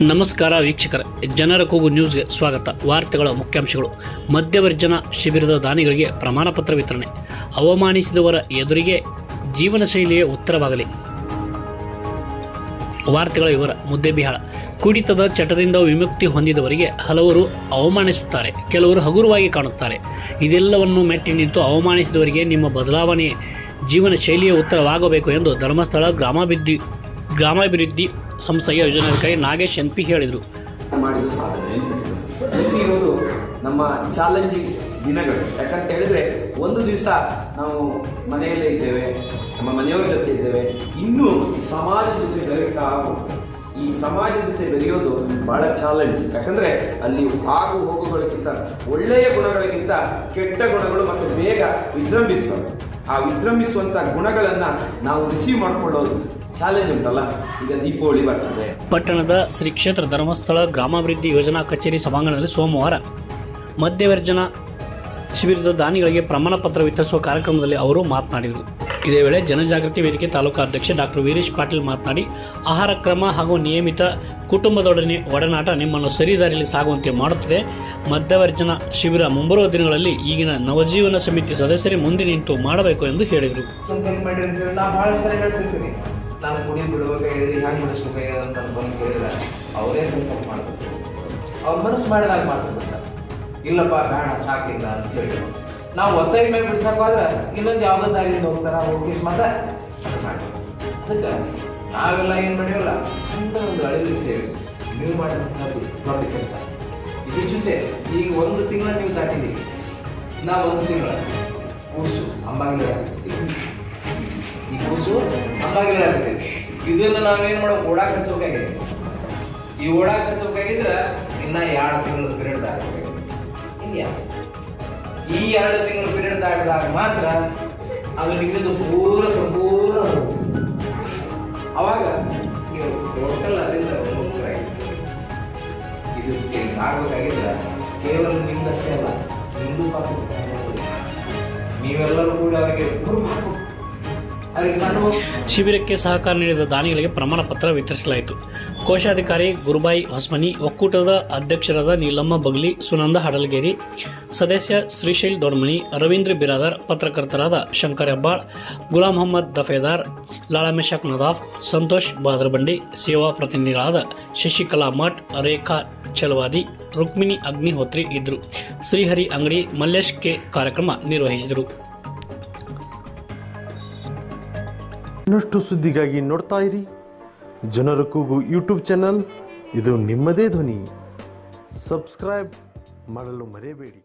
ನಮಸ್ಕಾರ ವೀಕ್ಷಕರ, ಜನರ ಕೂಗು ನ್ಯೂಸ್ಗೆ ಸ್ವಾಗತ. ವಾರ್ತೆಗಳ ಮುಖ್ಯಾಂಶಗಳು. ಮಧ್ಯವರ್ಜನ ಶಿಬಿರದ ದಾನಿಗಳಿಗೆ ಪ್ರಮಾಣ ಪತ್ರ ವಿತರಣೆ. ಅವಮಾನಿಸಿದವರ ಎದುರಿಗೆ ಜೀವನ ಶೈಲಿಯೇ ಉತ್ತರವಾಗಲಿ. ವಾರ್ತೆಗಳ ವಿವರ ಮುದ್ದೆಬಿಹಾಳ ಕುಡಿತದ ಚಟದಿಂದ ವಿಮುಕ್ತಿ ಹೊಂದಿದವರಿಗೆ ಹಲವರು ಅವಮಾನಿಸುತ್ತಾರೆ. ಕೆಲವರು ಹಗುರವಾಗಿ ಕಾಣುತ್ತಾರೆ. ಇದೆಲ್ಲವನ್ನು ಮೆಟ್ಟಿ ನಿಂತು ಅವಮಾನಿಸಿದವರಿಗೆ ನಿಮ್ಮ ಬದಲಾವಣೆ ಜೀವನ ಶೈಲಿಯ ಉತ್ತರವಾಗಬೇಕು ಎಂದು ಧರ್ಮಸ್ಥಳ ಗ್ರಾಮಾಭಿವೃದ್ಧಿ ಗ್ರಾಮಾಭಿವೃದ್ಧಿ ಸಂಸ್ಥೆಯ ಯೋಜನಾಧಿಕಾರಿ ನಾಗೇಶ್ ಎನ್ ಪಿ ಹೇಳಿದರು. ಮಾಡಿದ ಸಾಧನೆ ಇರೋದು ನಮ್ಮ ಚಾಲೆಂಜಿಂಗ್ ದಿನಗಳು. ಯಾಕಂತ ಹೇಳಿದ್ರೆ ಒಂದು ದಿವಸ ನಾವು ಮನೆಯಲ್ಲೇ ಇದ್ದೇವೆ, ನಮ್ಮ ಮನೆಯವರ ಜೊತೆ ಇದ್ದೇವೆ. ಇನ್ನೂ ಸಮಾಜ ಜೊತೆ ಬೆರೀತಾ. ಈ ಸಮಾಜ ಜೊತೆ ಬೆರೆಯೋದು ಬಹಳ ಚಾಲೆಂಜ್. ಯಾಕಂದ್ರೆ ಅಲ್ಲಿ ಆಗು ಹೋಗುಗಳಿಗಿಂತ ಒಳ್ಳೆಯ ಗುಣಗಳಿಗಿಂತ ಕೆಟ್ಟ ಗುಣಗಳು ಮತ್ತೆ ಬೇಗ ವಿಜೃಂಭಿಸ್ತವೆ. ಆ ವಿಜೃಂಭಿಸುವಂತ ಗುಣಗಳನ್ನ ನಾವು ರಿಸೀವ್ ಮಾಡ್ಕೊಳ್ಳೋದು ಚಾಲೆಂಜ್ ಉಂಟಲ್ಲ? ಈಗ ದೀಪಾವಳಿ ಬರ್ತದೆ. ಪಟ್ಟಣದ ಶ್ರೀ ಕ್ಷೇತ್ರ ಧರ್ಮಸ್ಥಳ ಗ್ರಾಮಾಭಿವೃದ್ಧಿ ಯೋಜನಾ ಕಚೇರಿ ಸಭಾಂಗಣದಲ್ಲಿ ಸೋಮವಾರ ಮಧ್ಯವರ್ಜನ ಶಿಬಿರದ ದಾನಿಗಳಿಗೆ ಪ್ರಮಾಣ ಪತ್ರ ವಿತರಿಸುವ ಕಾರ್ಯಕ್ರಮದಲ್ಲಿ ಅವರು ಮಾತನಾಡಿದರು. ಇದೇ ವೇಳೆ ಜನಜಾಗೃತಿ ವೇದಿಕೆ ತಾಲೂಕಾ ಅಧ್ಯಕ್ಷ ಡಾಕ್ಟರ್ ವೀರೇಶ್ ಪಾಟೀಲ್ ಮಾತನಾಡಿ, ಆಹಾರ ಕ್ರಮ ಹಾಗೂ ನಿಯಮಿತ ಕುಟುಂಬದೊಡನೆ ಒಡನಾಟ ನಿಮ್ಮನ್ನು ಸರಿದಾರಿಯಲ್ಲಿ ಸಾಗುವಂತೆ ಮಾಡುತ್ತದೆ. ಮಧ್ಯವರ್ಜನ ಶಿಬಿರ ಮುಂಬರುವ ದಿನಗಳಲ್ಲಿ ಈಗಿನ ನವಜೀವನ ಸಮಿತಿ ಸದಸ್ಯರೇ ಮುಂದೆ ನಿಂತು ಮಾಡಬೇಕು ಎಂದು ಹೇಳಿದರು. ನಾನು ಅಂತ ಅವರೇ ಅವ್ರ ಮನಸ್ಸು ಮಾಡಿದಾಗ ಮಾತ್ರ ಇಲ್ಲಪ್ಪ, ಬೇಡ, ಸಾಕಿಲ್ಲ ಅಂತ ಹೇಳಿ. ನಾವು ಒತ್ತಾಯ ಮೇಲೆ ಬಿಡ್ಸಕ್ ಹೋದ್ರೆ ಇನ್ನೊಂದು ಯಾವುದೋ ದಾರಿಯಿಂದ ಹೋಗ್ತಾರ ಹೋಗಿ. ಮತ್ತೆ ಅದಕ್ಕೆ ನಾವೆಲ್ಲ ಏನು ಮಾಡಿವಲ್ಲ, ಅಂತ ಒಂದು ಅಳಿಲಿ ಸೇರಿ ನೀವು ಮಾಡಿದಂಥ ದೊಡ್ಡ ಕೆಲಸ. ಇದ್ರ ಜೊತೆ ಈಗ ಒಂದು ತಿಂಗಳ ನೀವು ದಾಟಿದ್ದೀವಿ ನಾ ಒಂದು ತಿಂಗಳ. ಕೂಸು ಅಂಬಾಗಿಲ ಈ ಕೂಸು ಅಂಬಾಗಿಲ ಇದನ್ನ ನಾವೇನು ಮಾಡೋ ಓಡಾಕ ಹಚ್ಚಬೇಕಾಗಿದೆ ಈ ಓಡಾಕ ಹಚ್ಚಬೇಕಾಗಿದ್ರೆ ಇನ್ನ ಎರಡು ತಿಂಗಳ ಪೀರಿಯಡ್ ದಾಟಬೇಕಾಗಿದೆ ಈ ಎರಡು ತಿಂಗಳ ಪೀರಿಯಡ್ ದಾಟಿದಾಗ ಮಾತ್ರ ಅದು ನಿಮ್ಮದು ಪೂರ ಸಂಪೂರ್ಣ ಇದು ಕೇವಲ ಅಲ್ಲ ಪಾಕಿಸ್ತಾನ ನೀವೆಲ್ಲರೂ ಕೂಡ ಅವರಿಗೆ ಶಿಬಿರಕ್ಕೆ ಸಹಕಾರ ನೀಡಿದ ದಾನಿಗಳಿಗೆ ಪ್ರಮಾಣ ಪತ್ರ ವಿತರಿಸಲಾಯಿತು. ಕೋಶಾಧಿಕಾರಿ ಗುರುಬಾಯಿ ಹೊಸ್ಮನಿ, ಒಕ್ಕೂಟದ ಅಧ್ಯಕ್ಷರಾದ ನೀಲಮ್ಮ ಬಗ್ಲಿ, ಸುನಂದ ಹಡಲಗೇರಿ, ಸದಸ್ಯ ಶ್ರೀಶೈಲ್ ದೊಡ್ಮನಿ ರವೀಂದ್ರ ಬಿರಾದರ್, ಪತ್ರಕರ್ತರಾದ ಶಂಕರ್ ಹೆಬ್ಬಾಳ್, ಗುಲಾಂ ಮೊಹಮ್ಮದ್ ದಫೇದಾರ್ ಲಾಳಾ ಮೆಶಾಕ್ ನದಾಫ್, ಸಂತೋಷ್ ಬಾದರಬಂಡಿ, ಸೇವಾ ಪ್ರತಿನಿಧಿಗಳಾದ ಶಶಿಕಲಾ ಮಠ್, ರೇಖಾ ಚಲವಾದಿ ರುಕ್ಮಿಣಿ ಅಗ್ನಿಹೋತ್ರಿ ಇದ್ರು. ಶ್ರೀಹರಿ ಅಂಗಡಿ ಮಲ್ಲೇಶ್ ಕೆ ಕಾರ್ಯಕ್ರಮ ನಿರ್ವಹಿಸಿದರು. ಇನ್ನಷ್ಟು ಸುದ್ದಿಗಾಗಿ ನೋಡ್ತಾ ಇರಿ. ಜನರ ಕೂಗು ಯೂಟ್ಯೂಬ್ ಚಾನಲ್. ಇದು ನಿಮ್ಮದೇ ಧ್ವನಿ. ಸಬ್ಸ್ಕ್ರೈಬ್ ಮಾಡಲು ಮರೆಯಬೇಡಿ.